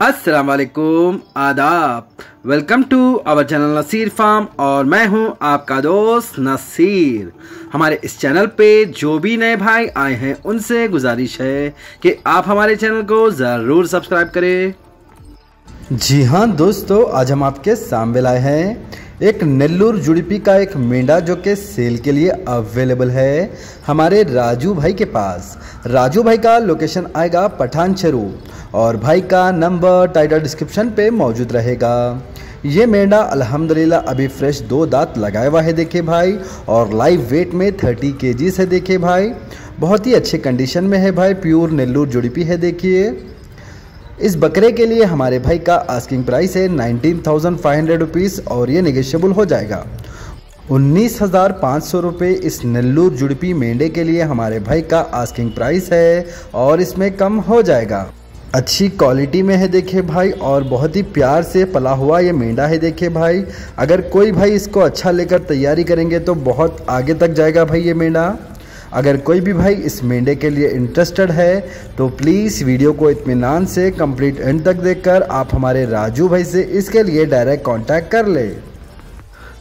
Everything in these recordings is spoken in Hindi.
अस्सलाम वालेकुम आदाब। Welcome to our channel Naseer farm और मैं हूँ आपका दोस्त नसीर। हमारे इस चैनल पे जो भी नए भाई आए हैं, उनसे गुजारिश है कि आप हमारे चैनल को ज़रूर सब्सक्राइब करें। जी हाँ दोस्तों, आज हम आपके सामने लाए हैं एक नेल्लूर जुड़पी का एक मेंढा जो कि सेल के लिए अवेलेबल है हमारे राजू भाई के पास। राजू भाई का लोकेशन आएगा पठान चेरू और भाई का नंबर टाइटल डिस्क्रिप्शन पे मौजूद रहेगा। ये मेंढा अल्हम्दुलिल्लाह अभी फ्रेश दो दांत लगाए हुआ है देखे भाई और लाइव वेट में थर्टी के है देखे भाई। बहुत ही अच्छे कंडीशन में है भाई प्योर नेल्लूर जुड़पी है देखिए। इस बकरे के लिए हमारे भाई का आस्किंग प्राइस है nineteen thousand five hundred rupees और ये निगेशियबल हो जाएगा। उन्नीस हज़ार पाँच सौ रुपये इस नेल्लूर जुड़पी मेंढे के लिए हमारे भाई का आस्किंग प्राइस है और इसमें कम हो जाएगा। अच्छी क्वालिटी में है देखिए भाई और बहुत ही प्यार से पला हुआ ये मेंढा है देखिए भाई। अगर कोई भाई इसको अच्छा लेकर तैयारी करेंगे तो बहुत आगे तक जाएगा भाई ये मेंढा। अगर कोई भी भाई इस मेंढे के लिए इंटरेस्टेड है तो प्लीज़ वीडियो को इतमान से कंप्लीट एंड तक देखकर आप हमारे राजू भाई से इसके लिए डायरेक्ट कांटेक्ट कर ले।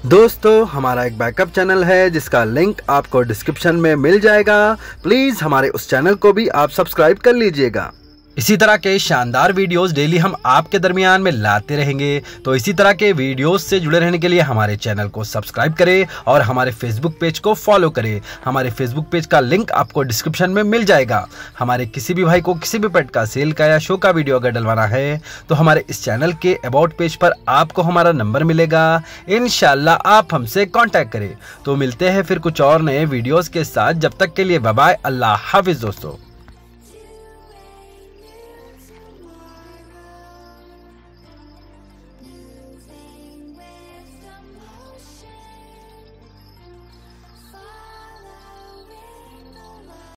दोस्तों, हमारा एक बैकअप चैनल है, जिसका लिंक आपको डिस्क्रिप्शन में मिल जाएगा। प्लीज़ हमारे उस चैनल को भी आप सब्सक्राइब कर लीजिएगा। इसी तरह के शानदार वीडियोस डेली हम आपके दरमियान में लाते रहेंगे। तो इसी तरह के वीडियोस से जुड़े रहने के लिए हमारे चैनल को सब्सक्राइब करें और हमारे फेसबुक पेज को फॉलो करें। हमारे फेसबुक पेज का लिंक आपको डिस्क्रिप्शन में मिल जाएगा। हमारे किसी भी भाई को किसी भी पेट का सेल का या शो का वीडियो अगर डलवाना है तो हमारे इस चैनल के अबाउट पेज पर आपको हमारा नंबर मिलेगा। इन आप हमसे कॉन्टैक्ट करें। तो मिलते हैं फिर कुछ और नए वीडियोज़ के साथ। जब तक के लिए बबाए अल्लाह हाफिज दोस्तों।